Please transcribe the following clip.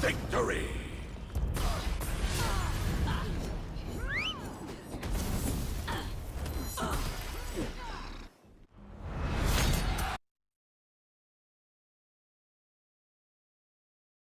Victory!